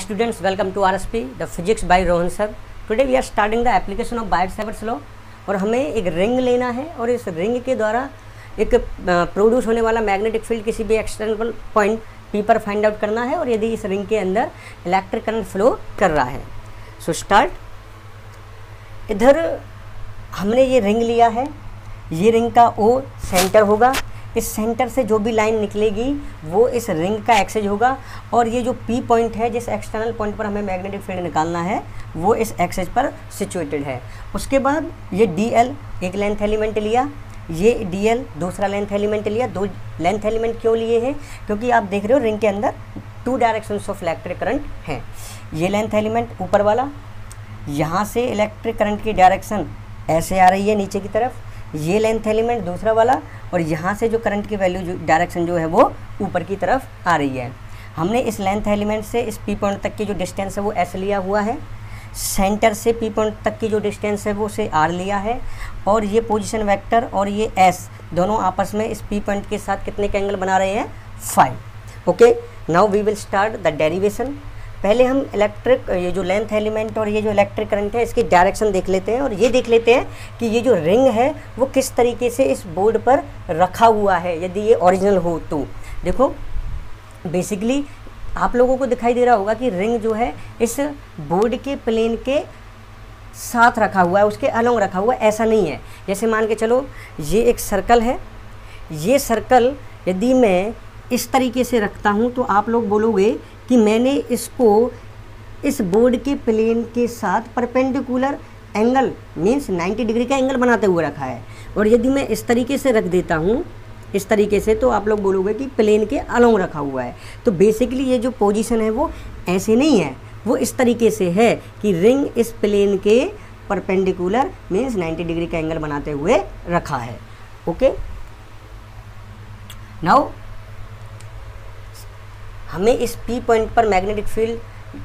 Students welcome to R S P the physics by Rohan sir we we are starting the application of Savert's law. और हमें एक ring लेना है और इस रिंग के द्वारा एक प्रोड्यूस होने वाला मैग्नेटिक फील्ड किसी भी एक्सटर्नल पॉइंट पी पर फाइंड आउट करना है और यदि इस रिंग के अंदर इलेक्ट्रिक करंट फ्लो कर रहा है सो so स्टार्ट इधर हमने ये रिंग लिया है ये रिंग का ओ सेंटर होगा इस सेंटर से जो भी लाइन निकलेगी वो इस रिंग का एक्सेज होगा और ये जो पी पॉइंट है जिस एक्सटर्नल पॉइंट पर हमें मैग्नेटिक फील्ड निकालना है वो इस एक्सेज पर सिचुएटेड है उसके बाद ये डी एल एक लेंथ एलिमेंट लिया ये डी एल दूसरा लेंथ एलिमेंट लिया दो लेंथ एलिमेंट क्यों लिए हैं क्योंकि आप देख रहे हो रिंग के अंदर two direction of electric current हैं ये लेंथ एलिमेंट ऊपर वाला यहाँ से इलेक्ट्रिक करंट की डायरेक्शन ऐसे आ रही है नीचे की तरफ ये लेंथ एलिमेंट दूसरा वाला और यहाँ से जो करंट की वैल्यू जो डायरेक्शन जो है वो ऊपर की तरफ आ रही है हमने इस लेंथ एलिमेंट से इस पी पॉइंट तक की जो डिस्टेंस है वो एस लिया हुआ है सेंटर से पी पॉइंट तक की जो डिस्टेंस है वो उसे आर लिया है और ये पोजिशन वैक्टर और ये एस दोनों आपस में इस पी पॉइंट के साथ कितने के एंगल बना रहे हैं five okay now we will start the derivation पहले हम इलेक्ट्रिक ये जो लेंथ एलिमेंट और ये जो इलेक्ट्रिक करंट है इसकी डायरेक्शन देख लेते हैं और ये देख लेते हैं कि ये जो रिंग है वो किस तरीके से इस बोर्ड पर रखा हुआ है यदि ये ओरिजिनल हो तो देखो बेसिकली आप लोगों को दिखाई दे रहा होगा कि रिंग जो है इस बोर्ड के प्लेन के साथ रखा हुआ है उसके अलोंग रखा हुआ है ऐसा नहीं है जैसे मान के चलो ये एक सर्कल है ये सर्कल यदि मैं इस तरीके से रखता हूँ तो आप लोग बोलोगे कि मैंने इसको इस बोर्ड के प्लेन के साथ परपेंडिकुलर एंगल मीन्स 90 डिग्री का एंगल बनाते हुए रखा है और यदि मैं इस तरीके से रख देता हूँ इस तरीके से तो आप लोग बोलोगे कि प्लेन के अलोंग रखा हुआ है तो बेसिकली ये जो पोजीशन है वो ऐसे नहीं है वो इस तरीके से है कि रिंग इस प्लेन के परपेंडिकुलर मीन्स 90 डिग्री का एंगल बनाते हुए रखा है ओके नाउ हमें इस पी पॉइंट पर मैग्नेटिक फील्ड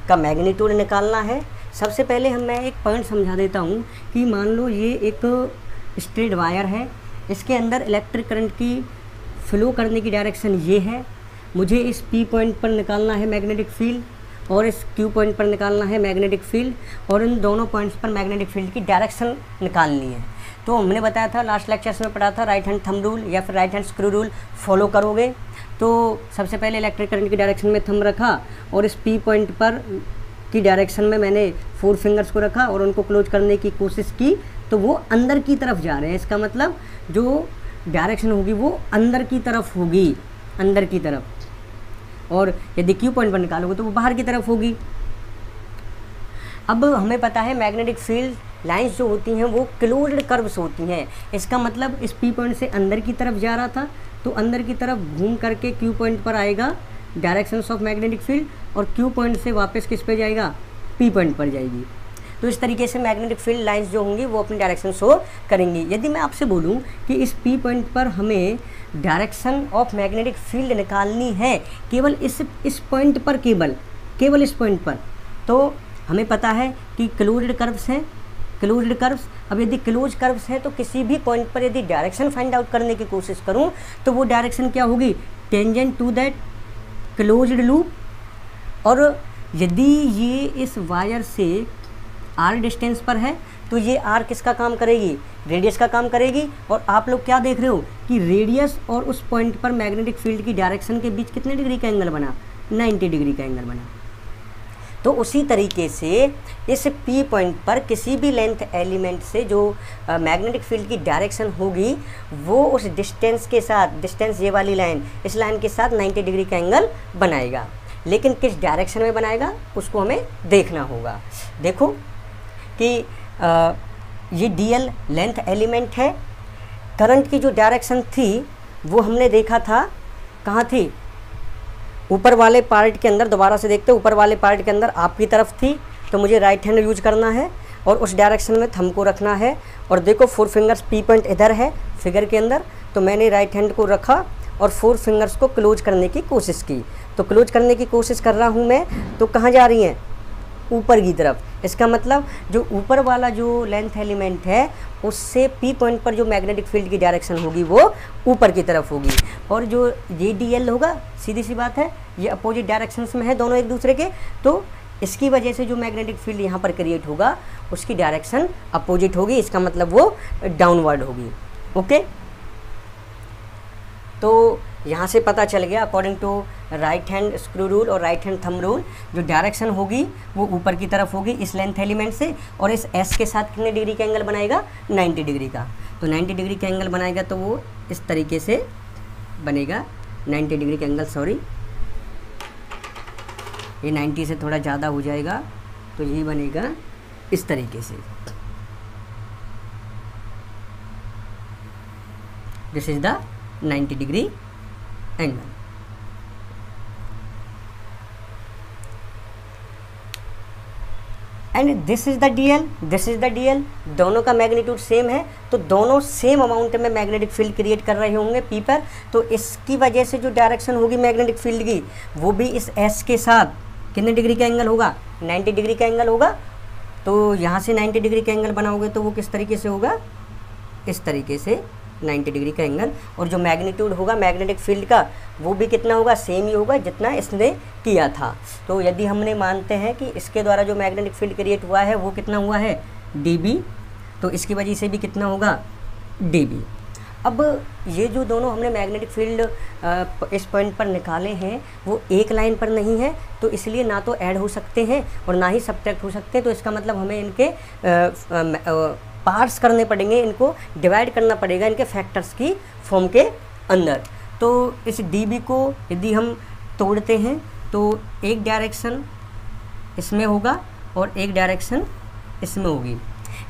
का मैग्नीट्यूड निकालना है सबसे पहले हम मैं एक पॉइंट समझा देता हूँ कि मान लो ये एक स्ट्रेट वायर है इसके अंदर इलेक्ट्रिक करंट की फ्लो करने की डायरेक्शन ये है मुझे इस पी पॉइंट पर निकालना है मैग्नेटिक फील्ड और इस क्यू पॉइंट पर निकालना है मैग्नेटिक फील्ड और इन दोनों पॉइंट्स पर मैग्नेटिक फील्ड की डायरेक्शन निकालनी है तो हमने बताया था लास्ट लेक्चर्स में पढ़ा था राइट हैंड थम रूल या फिर right hand screw rule follow करोगे तो सबसे पहले इलेक्ट्रिक करंट की डायरेक्शन में थम रखा और इस पी पॉइंट पर की डायरेक्शन में मैंने फोर फिंगर्स को रखा और उनको क्लोज करने की कोशिश की तो वो अंदर की तरफ जा रहे हैं इसका मतलब जो डायरेक्शन होगी वो अंदर की तरफ होगी अंदर की तरफ और यदि क्यू पॉइंट पर निकालोगे तो वो बाहर की तरफ होगी अब हमें पता है मैग्नेटिक फील्ड लाइंस जो होती हैं वो क्लोज्ड कर्व्स होती हैं इसका मतलब इस पी पॉइंट से अंदर की तरफ जा रहा था तो अंदर की तरफ घूम करके क्यू पॉइंट पर आएगा डायरेक्शंस ऑफ मैग्नेटिक फील्ड और क्यू पॉइंट से वापस किस पे जाएगा पी पॉइंट पर जाएगी तो इस तरीके से मैग्नेटिक फील्ड लाइन्स जो होंगी वो अपनी डायरेक्शन शो करेंगी यदि मैं आपसे बोलूँ कि इस पी पॉइंट पर हमें डायरेक्शन ऑफ मैग्नेटिक फील्ड निकालनी है केवल इस इस पॉइंट पर केवल केवल इस पॉइंट पर तो हमें पता है कि क्लोज्ड कर्व्स हैं क्लोज्ड कर्व्स अब यदि क्लोज कर्व्स है तो किसी भी पॉइंट पर यदि डायरेक्शन फाइंड आउट करने की कोशिश करूँ तो वो डायरेक्शन क्या होगी tangent to that closed loop और यदि ये इस वायर से आर डिस्टेंस पर है तो ये आर किसका काम करेगी रेडियस का काम करेगी और आप लोग क्या देख रहे हो कि रेडियस और उस पॉइंट पर मैग्नेटिक फील्ड की डायरेक्शन के बीच कितने डिग्री का एंगल बना 90 डिग्री का एंगल बना तो उसी तरीके से इस पी पॉइंट पर किसी भी लेंथ एलिमेंट से जो मैग्नेटिक फील्ड की डायरेक्शन होगी वो उस डिस्टेंस के साथ डिस्टेंस ये वाली लाइन इस लाइन के साथ 90 डिग्री का एंगल बनाएगा लेकिन किस डायरेक्शन में बनाएगा उसको हमें देखना होगा देखो कि आ, ये डी एल लेंथ एलिमेंट है करंट की जो डायरेक्शन थी वो हमने देखा था कहाँ थी ऊपर वाले पार्ट के अंदर दोबारा से देखते ऊपर वाले पार्ट के अंदर आपकी तरफ थी तो मुझे राइट हैंड यूज करना है और उस डायरेक्शन में थम को रखना है और देखो फोर फिंगर्स पी पॉइंट इधर है फिगर के अंदर तो मैंने राइट हैंड को रखा और फोर फिंगर्स को क्लोज करने की कोशिश की तो क्लोज करने की कोशिश कर रहा हूँ मैं तो कहाँ जा रही हैं ऊपर की तरफ इसका मतलब जो ऊपर वाला जो लेंथ एलिमेंट है उससे पी पॉइंट पर जो मैग्नेटिक फील्ड की डायरेक्शन होगी वो ऊपर की तरफ होगी और जो जे डी एल होगा सीधी सी बात है ये अपोजिट डायरेक्शन में है दोनों एक दूसरे के तो इसकी वजह से जो मैग्नेटिक फील्ड यहाँ पर क्रिएट होगा उसकी डायरेक्शन अपोजिट होगी इसका मतलब वो डाउनवर्ड होगी ओके तो यहाँ से पता चल गया according to right hand screw rule और राइट हैंड थम रूल जो डायरेक्शन होगी वो ऊपर की तरफ होगी इस लेंथ एलिमेंट से और इस एस के साथ कितने डिग्री का एंगल बनाएगा 90 डिग्री का तो 90 डिग्री का एंगल बनाएगा तो वो इस तरीके से बनेगा 90 डिग्री का एंगल सॉरी ये 90 से थोड़ा ज़्यादा हो जाएगा तो ये बनेगा इस तरीके से this is the ninety degree angle and this is the DL this is the DL दोनों का मैग्नीट्यूड सेम है तो दोनों सेम अमाउंट में मैग्नेटिक फील्ड क्रिएट कर रहे होंगे पी पर तो इसकी वजह से जो डायरेक्शन होगी मैग्नेटिक फील्ड की वो भी इस एस के साथ कितने डिग्री का एंगल होगा 90 डिग्री का एंगल होगा तो यहाँ से 90 डिग्री का एंगल बनाओगे तो वो किस तरीके से होगा इस तरीके से 90 डिग्री का एंगल और जो मैग्नीट्यूड होगा मैग्नेटिक फील्ड का वो भी कितना होगा सेम ही होगा जितना इसने किया था तो यदि हमने मानते हैं कि इसके द्वारा जो मैग्नेटिक फील्ड क्रिएट हुआ है वो कितना हुआ है डी तो इसकी वजह से भी कितना होगा डी अब ये जो दोनों हमने मैग्नेटिक फील्ड इस पॉइंट पर निकाले हैं वो एक लाइन पर नहीं है तो इसलिए ना तो ऐड हो सकते हैं और ना ही सब्ट्रैक्ट हो सकते हैं तो इसका मतलब हमें इनके आ, आ, आ, पार्ट्स करने पड़ेंगे इनको डिवाइड करना पड़ेगा इनके फैक्टर्स की फॉर्म के अंदर तो इस डी को यदि हम तोड़ते हैं तो एक डायरेक्शन इसमें होगा और एक डायरेक्शन इसमें होगी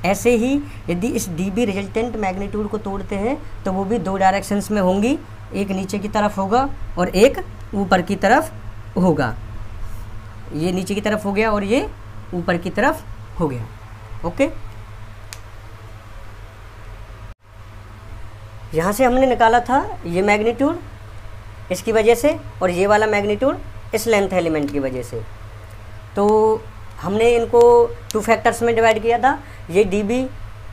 ऐसे ही यदि इस डी बी रिजल्टेंट मैग्नीट्यूड को तोड़ते हैं तो वो भी दो डायरेक्शंस में होंगी एक नीचे की तरफ होगा और एक ऊपर की तरफ होगा ये नीचे की तरफ हो गया और ये ऊपर की तरफ हो गया ओके यहाँ से हमने निकाला था ये मैग्नीट्यूड इसकी वजह से और ये वाला मैग्नीट्यूड इस लेंथ एलिमेंट की वजह से तो हमने इनको टू फैक्टर्स में डिवाइड किया था ये डी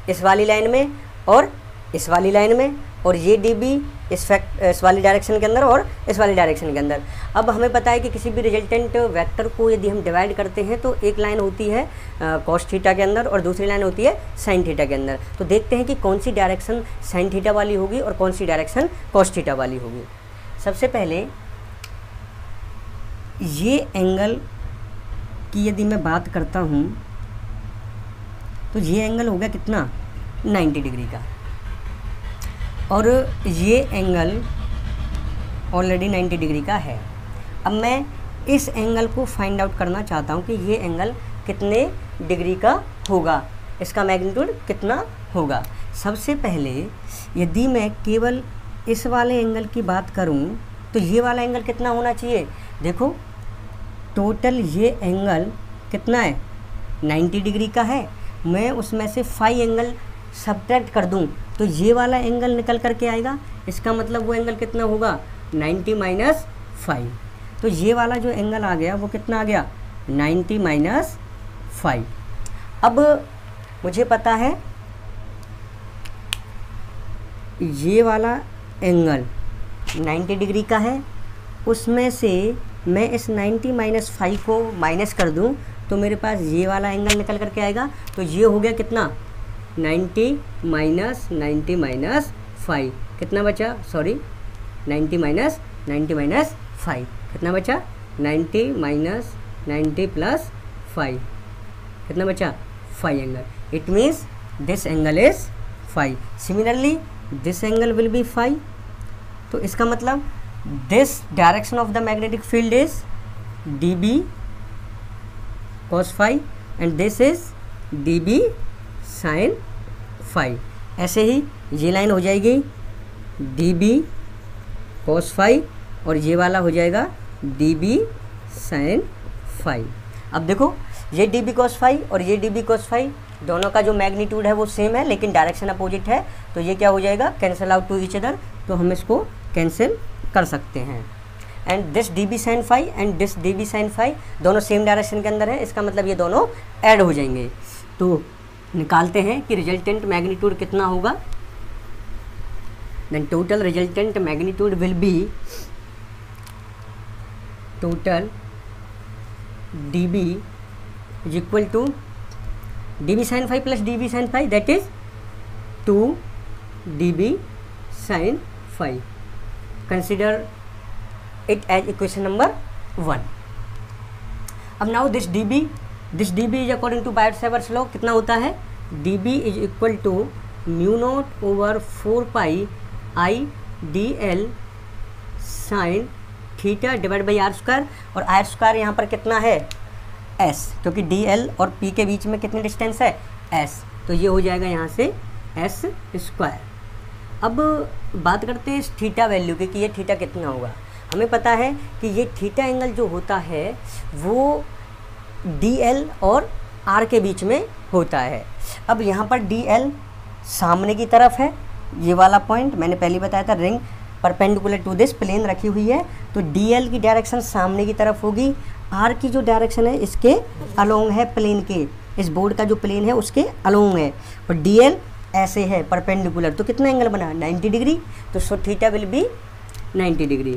इस वाली लाइन में और इस वाली लाइन में और ये डी इस फैक्ट इस वाली डायरेक्शन के अंदर और इस वाली डायरेक्शन के अंदर अब हमें पता है कि किसी भी रिजल्टेंट वेक्टर को यदि हम डिवाइड करते हैं तो एक लाइन होती है कॉस्ट थीटा के अंदर और दूसरी लाइन होती है साइन थीटा के अंदर तो देखते हैं कि कौन सी डायरेक्शन साइन थीटा वाली होगी और कौन सी डायरेक्शन कॉस्ट थीटा वाली होगी सबसे पहले ये एंगल की यदि मैं बात करता हूँ तो ये एंगल हो गया कितना नाइन्टी डिग्री का और ये एंगल ऑलरेडी 90 डिग्री का है अब मैं इस एंगल को फाइंड आउट करना चाहता हूँ कि ये एंगल कितने डिग्री का होगा इसका मैग्नीट्यूड कितना होगा सबसे पहले यदि मैं केवल इस वाले एंगल की बात करूँ तो ये वाला एंगल कितना होना चाहिए देखो टोटल ये एंगल कितना है 90 डिग्री का है मैं उसमें से फाइव एंगल सब्ट्रैक्ट कर दूँ तो ये वाला एंगल निकल करके आएगा इसका मतलब वो एंगल कितना होगा 90 माइनस फाइव तो ये वाला जो एंगल आ गया वो कितना आ गया 90 माइनस फाइव अब मुझे पता है ये वाला एंगल 90 डिग्री का है उसमें से मैं इस 90 माइनस फाइव को माइनस कर दूं तो मेरे पास ये वाला एंगल निकल करके आएगा तो ये हो गया कितना ninety minus ninety minus five कितना बचा sorry ninety minus ninety minus five कितना बचा ninety minus ninety plus five कितना बचा five angle it means this angle is five similarly this angle will be five तो इसका मतलब this direction of the magnetic field is D B cos five and this is D B sine five ऐसे ही ये line हो जाएगी D B cos five और ये वाला हो जाएगा डी बी साइन फाइव अब देखो ये डी बी कॉस फाइव और ये डी बी कॉस फाइव दोनों का जो मैग्नीट्यूड है वो सेम है लेकिन डायरेक्शन अपोजिट है तो ये क्या हो जाएगा cancel out to each other तो हम इसको कैंसिल कर सकते हैं and this D B sine five and this D B sine five दोनों सेम डायरेक्शन के अंदर है इसका मतलब ये दोनों ऐड हो जाएंगे तो निकालते हैं कि रिजल्टेंट मैग्नीट्यूड कितना होगा then total resultant magnitude will be total D B is equal to D B sine five plus D B sine five that is two D B sine five consider it as equation number one अब this D B this D B is according to Biot Savart's law कितना होता है D B is equal to mu naught over four pi I D L sine theta divide by R square और R square यहाँ पर कितना है S क्योंकि D L और पी के बीच में कितनी डिस्टेंस है एस तो ये हो जाएगा यहाँ से एस स्क्वायर अब बात करते हैं इस थीटा वैल्यू की कि ये थीटा कितना होगा हमें पता है कि ये थीटा एंगल जो होता है वो डी और आर के बीच में होता है अब यहाँ पर डी सामने की तरफ है ये वाला पॉइंट मैंने पहले बताया था ring perpendicular to this plane रखी हुई है तो एल की डायरेक्शन सामने की तरफ होगी आर की जो डायरेक्शन है इसके अलोंग है प्लेन के इस बोर्ड का जो प्लेन है उसके अलोंग है और एल ऐसे है परपेंडिकुलर तो कितना एंगल बना 90 डिग्री तो so theta will be 90 degree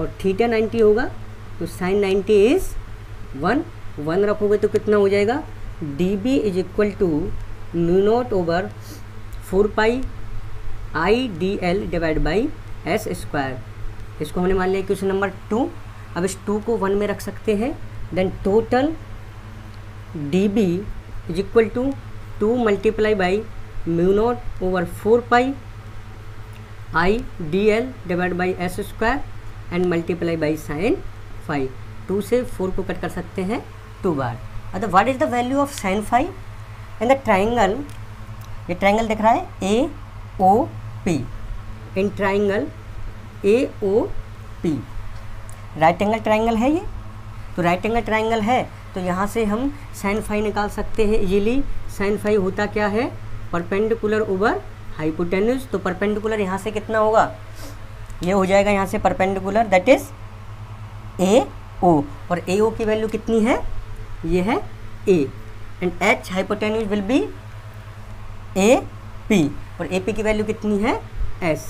और थीटा 90 होगा तो साइन 90 इज़ वन वन रखोगे तो कितना हो जाएगा D B is equal to mu naught over four pi I D L divide by S square इसको हमने मान लिया क्वेश्चन नंबर टू अब इस टू को वन में रख सकते हैं then total D B is equal to two multiply by mu naught over four pi I D L divide by S square and multiply by sine five two से four को cut कर सकते हैं two बार अतः what is the value of sine five in the triangle ये triangle दिख रहा है A O P in triangle A O P right angle triangle है ये तो राइट एंगल ट्राइंगल है तो यहाँ से हम साइन फाइव निकाल सकते हैं इजीली साइन फाइव होता क्या है परपेंडिकुलर ओवर हाइपोटेन्यूज तो परपेंडिकुलर यहाँ से कितना होगा ये हो जाएगा यहाँ से perpendicular that is A O और ए ओ की वैल्यू कितनी है ये है A and H hypotenuse will be A P और ए पी की वैल्यू कितनी है एस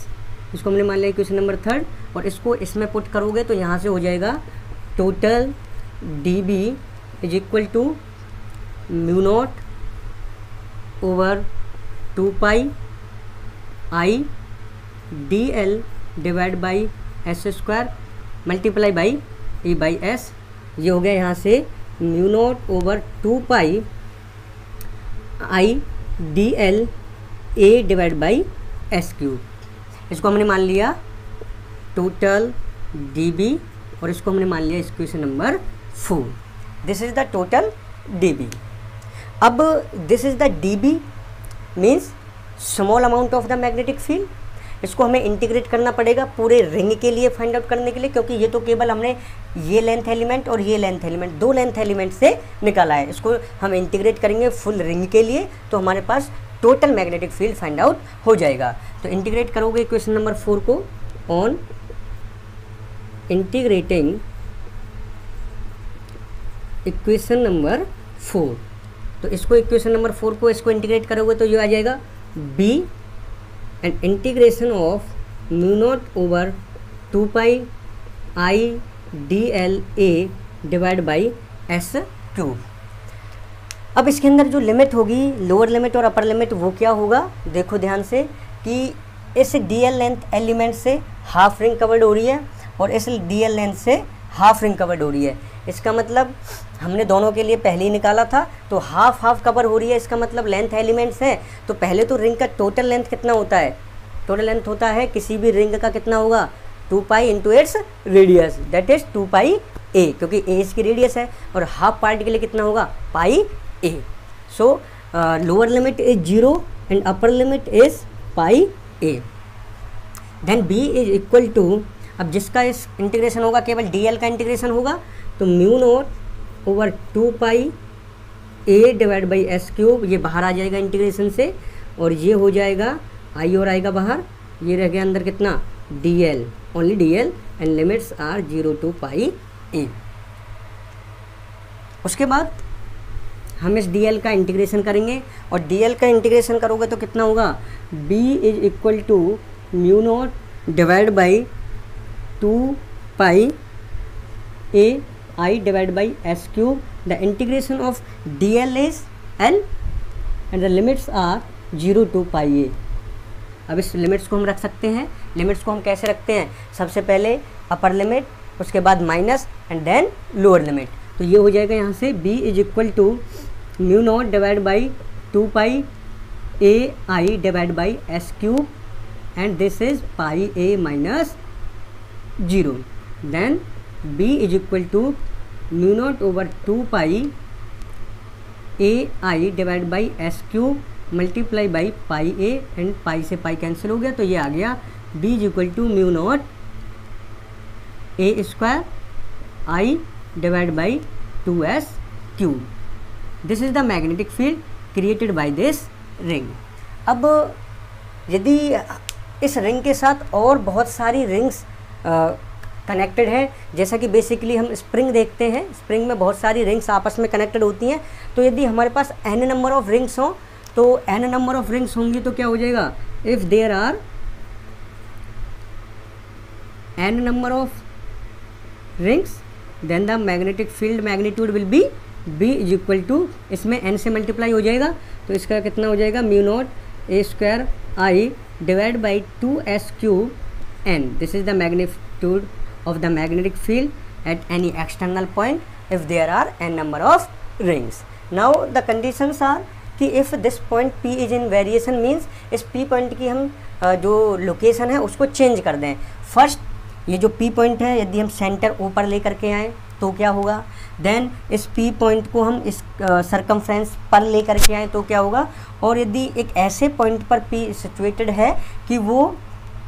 इसको हमने मान लिया क्वेश्चन नंबर थर्ड और इसको इसमें पुट करोगे तो यहाँ से हो जाएगा total D B is equal to mu naught over two pi I D L divide by S square multiply by A by S ये हो गया यहाँ से mu naught over two pi I D L A divide by S cube इसको हमने मान लिया total D B और इसको हमने मान लिया इस question number four this is the total D B अब this is the D B means small amount of the magnetic field इसको हमें इंटीग्रेट करना पड़ेगा पूरे रिंग के लिए फाइंड आउट करने के लिए क्योंकि ये तो केवल हमने ये लेंथ एलिमेंट और ये लेंथ एलिमेंट दो लेंथ एलिमेंट से निकाला है इसको हम इंटीग्रेट करेंगे फुल रिंग के लिए तो हमारे पास total magnetic field find out हो जाएगा तो इंटीग्रेट करोगे क्वेश्चन नंबर फोर को on integrating equation number four तो इसको इक्वेशन नंबर फोर को इसको इंटीग्रेट करोगे तो ये आ जाएगा B and integration of mu naught over two pi I D L A divide by S cube अब इसके अंदर जो लिमिट होगी लोअर लिमिट और अपर लिमिट वो क्या होगा देखो ध्यान से कि इस डी एल लेंथ एलिमेंट से हाफ रिंग कवर्ड हो रही है और इस डी एल लेंथ से हाफ रिंग कवर्ड हो रही है इसका मतलब हमने दोनों के लिए पहले ही निकाला था तो हाफ हाफ कवर हो रही है इसका मतलब लेंथ एलिमेंट्स हैं तो पहले तो रिंग का टोटल लेंथ कितना होता है टोटल लेंथ होता है किसी भी रिंग का कितना होगा two pi into its radius that is two pi A क्योंकि ए इसकी रेडियस है और हाफ पार्ट के लिए कितना होगा pi A so lower limit is zero and upper limit is pi A then B is equal to अब जिसका इस इंटीग्रेशन होगा केवल डी एल का इंटीग्रेशन होगा तो mu naught over two pi A divide by S cube ये बाहर आ जाएगा इंटीग्रेशन से और ये हो जाएगा आई और आएगा बाहर ये रह गया अंदर कितना D L only D L and limits are zero to pi A उसके बाद हम इस डी एल का इंटीग्रेशन करेंगे और डी एल का इंटीग्रेशन करोगे तो कितना होगा B is equal to mu naught divide by two pi A i divided by s cube the integration of dl is l and the limits are 0 to pi a अब इस limits को हम रख सकते हैं लिमिट्स को हम कैसे रखते हैं सबसे पहले अपर लिमिट उसके बाद minus and then lower limit तो ये हो जाएगा यहाँ से b is equal to mu naught divide by two pi A I divide by S cube and this is pi A minus zero then B is equal to mu naught over two pi A I divide by S cube multiply by pi A and pi से pi cancel हो गया तो ये आ गया B is equal to mu naught A square I divide by two S cube this is the magnetic field created by this ring अब यदि इस रिंग के साथ और बहुत सारी रिंग्स कनेक्टेड है जैसा कि बेसिकली हम स्प्रिंग देखते हैं स्प्रिंग में बहुत सारी रिंग्स आपस में कनेक्टेड होती हैं तो यदि हमारे पास एन नंबर ऑफ रिंग्स हों तो एन नंबर ऑफ रिंग्स होंगी तो क्या हो जाएगा if there are N number of rings then the magnetic field magnitude will be B is equal to इसमें एन से मल्टीप्लाई हो जाएगा तो इसका कितना हो जाएगा mu naught A square I divide by two S cube N this is the magnitude of the magnetic field at any external point if there are n number of rings. Now the conditions are कि if this point P is in variation means इस P point की हम जो location है उसको change कर दें first ये जो पी पॉइंट है यदि हम सेंटर ऊपर ले करके आएँ तो क्या होगा देन इस पी पॉइंट को हम इस सरकमफ्रेंस पर ले करके आए तो क्या होगा और यदि एक ऐसे पॉइंट पर पी सिचुएटेड है कि वो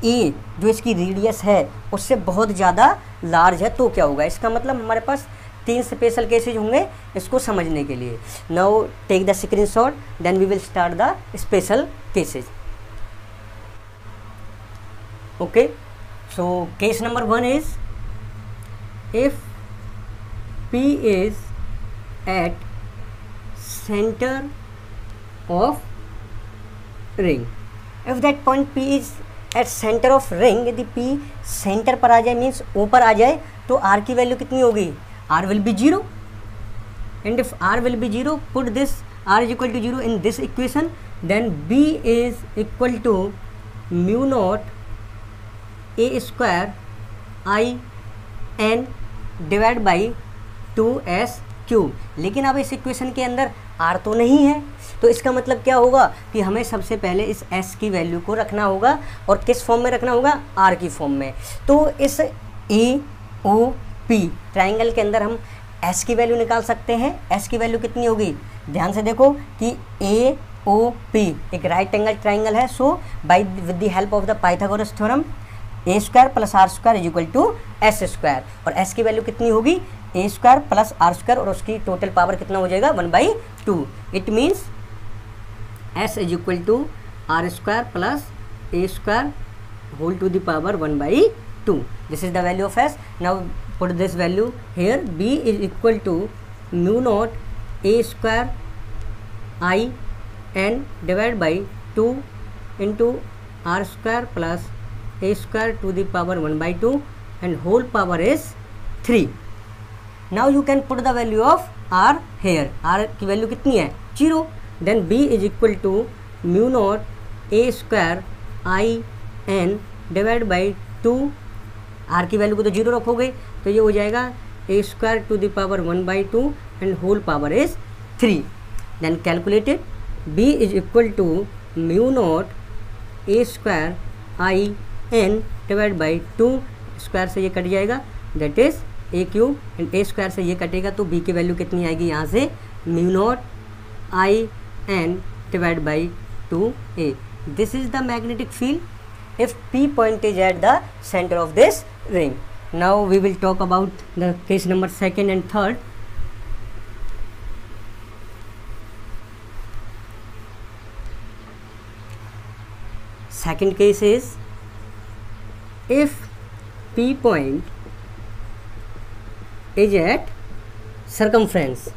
ए जो इसकी रेडियस है उससे बहुत ज़्यादा लार्ज है तो क्या होगा इसका मतलब हमारे पास तीन स्पेशल केसेज होंगे इसको समझने के लिए now take the screenshot then we will start the special cases okay so case number one is if P is at center of ring if that point P is at center of ring यदि P centre पर आ जाए means ऊपर आ जाए तो R की value कितनी होगी R will be zero and if R will be zero put this R is equal to zero in this equation then B is equal to mu naught A square I N divide by two S cube लेकिन अब इस equation के अंदर are तो नहीं है तो इसका मतलब क्या होगा कि हमें सबसे पहले इस एस की वैल्यू को रखना होगा और किस फॉर्म में रखना होगा आर की फॉर्म में तो इस ए ओ पी ट्राइंगल के अंदर हम एस की वैल्यू निकाल सकते हैं एस की वैल्यू कितनी होगी ध्यान से देखो कि ए ओ पी एक राइट एंगल ट्राइंगल है so by with the help of the Pythagoras theorem a square plus r square is equal to s square और एस की वैल्यू कितनी होगी a square plus r square और उसकी total power कितना हो जाएगा one by two it means s is equal to r square plus a square whole to the power one by two this is the value of s now put this value here B is equal to mu naught a square I N divide by two into r square plus a square to the power one by two and whole power is three now you can put the value of r here r की value कितनी है zero then B is equal to mu naught a square I N divide by two R की value को तो zero रखोगे तो ये हो जाएगा A square to the power one by two and whole power is three then calculated B is equal to mu not A square I N divide by two square से ये cut जाएगा that is A cube and A square से ये कटेगा तो B की value कितनी आएगी यहाँ से mu naught I N divide by two a this is the magnetic field if P point is at the centre of this ring now we will talk about the case number second and third second case is if P point is at circumference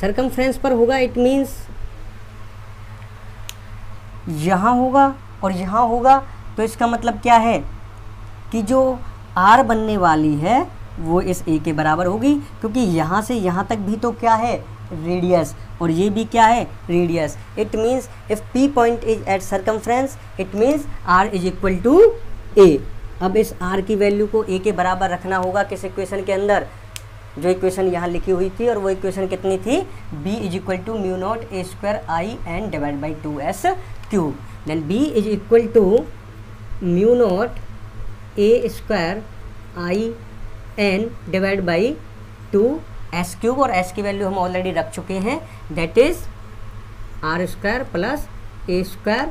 circumference पर होगा it means यहाँ होगा और यहाँ होगा तो इसका मतलब क्या है कि जो आर बनने वाली है वो इस ए के बराबर होगी क्योंकि यहाँ से यहाँ तक भी तो क्या है रेडियस और ये भी क्या है radius it means if P point is at circumference it means r is equal to a अब इस आर की वैल्यू को ए के बराबर रखना होगा किस इक्वेशन के अंदर जो इक्वेशन यहाँ लिखी हुई थी और वो इक्वेशन कितनी थी B is equal to mu naught a square I N divide by two s cube then B is equal to mu naught a square I N divide by two s cube और S की value हम already रख चुके हैं that is r square plus a square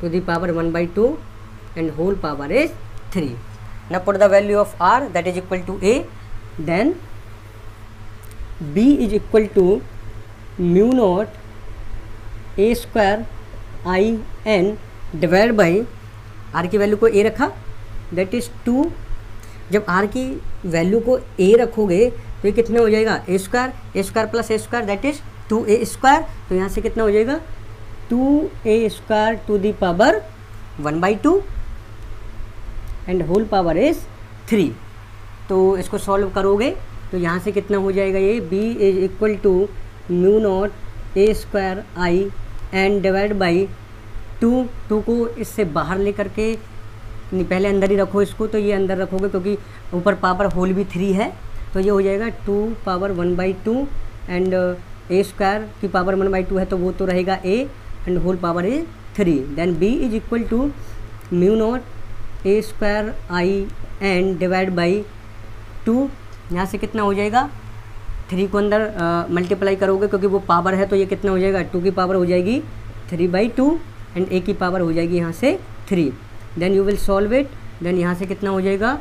to the power one by two and whole power is 3 now put the value of r that is equal to a then b is equal to mu naught a square I N divide by r की value को ए रखा that is to जब are की value को ए रखोगे तो ये कितना हो जाएगा a square a square plus a square that is two a square तो यहाँ से कितना हो जाएगा two a square to the power one by two and whole power is three तो इसको सॉल्व करोगे तो यहाँ से कितना हो जाएगा ये B is equal to mu naught a square I and divide by two two को इससे बाहर ले करके पहले अंदर ही रखो इसको तो ये अंदर रखोगे क्योंकि ऊपर पावर होल भी थ्री है तो ये हो जाएगा two power one by two and a square की पावर वन बाई टू है तो वो तो रहेगा a and whole power is three then B is equal to mu naught a square I N divide by two यहाँ से कितना हो जाएगा थ्री को अंदर मल्टीप्लाई करोगे क्योंकि वो पावर है तो ये कितना हो जाएगा टू की पावर हो जाएगी three by two and A की पावर हो जाएगी यहाँ से three then you will solve it then यहाँ से कितना हो जाएगा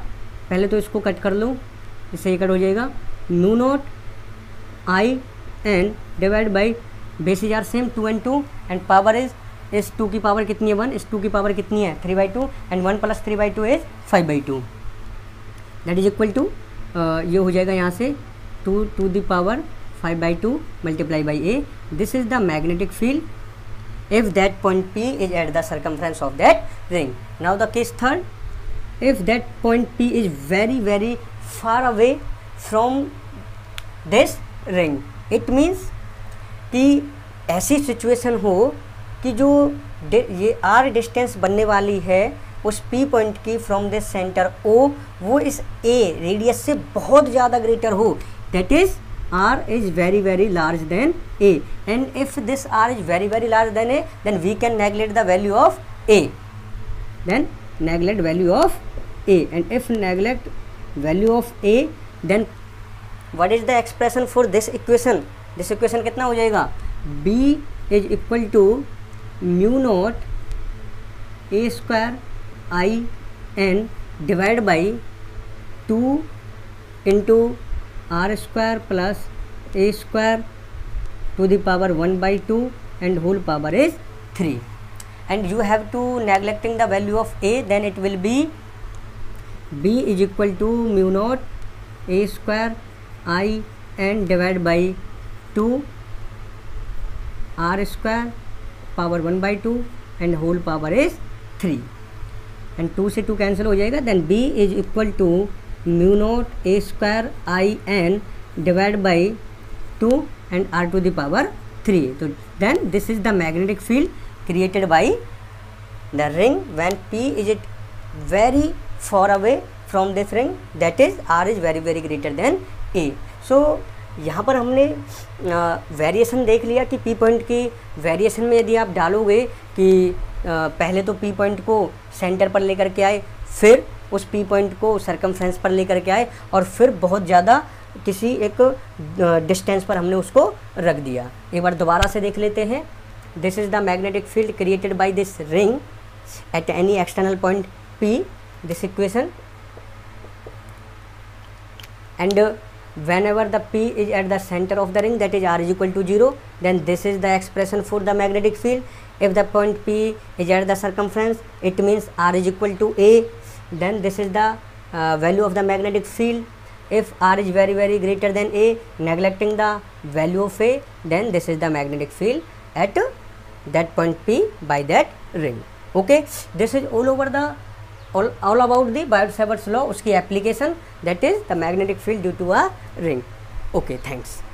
पहले तो इसको कट कर लो इससे ये कट हो जाएगा mu naught I N divide by bases are same two and two and power is इस टू की पावर कितनी है वन इस टू की पावर कितनी है three by two and one plus three by two is five by two that is equal to ये हो जाएगा यहाँ से two to the power five by two multiply by a this is the magnetic field if that point P is at the circumference of that ring now the case third if that point P is very very far away from this ring it means कि ऐसी situation हो कि जो ये R distance बनने वाली है उस पी पॉइंट की फ्रॉम द सेंटर ओ वो इस ए रेडियस से बहुत ज़्यादा ग्रेटर हो that is r is very very large then a and if this r is very very large then a then we can neglect the value of a then neglect value of a and if neglect value of a then what is the expression for this equation this equation कितना हो जाएगा B is equal to mu naught a square I n divided by 2 into r square plus a square to the power 1 by 2 and whole power is 3. And you have to neglecting the value of a, then it will be b is equal to mu naught a square I n divided by 2 r square power one by two and whole power is three and two से two cancel हो जाएगा then B is equal to mu naught a square I N divide by two and r to the power three तो then this is the magnetic field created by the ring when P is it very far away from this ring that is r is very very greater than a so यहाँ पर हमने variation देख लिया कि P point की variation में यदि आप डालोगे कि आ, पहले तो पी पॉइंट को सेंटर पर लेकर के आए फिर उस पी पॉइंट को सरकमफ्रेंस पर लेकर के आए और फिर बहुत ज़्यादा किसी एक डिस्टेंस पर हमने उसको रख दिया एक बार दोबारा से देख लेते हैं this is the magnetic field created by this ring at any external point P this equation and whenever the p is at the center of the ring that is r is equal to 0 then this is the expression for the magnetic field if the point p is at the circumference it means r is equal to a then this is the uh, value of the magnetic field if r is very very greater than a neglecting the value of a then this is the magnetic field at that point p by that ring okay this is all over the all about the Biot Savart's law उसकी application that is the magnetic field due to a ring okay thanks